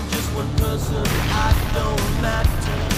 I'm just one person, I don't matter.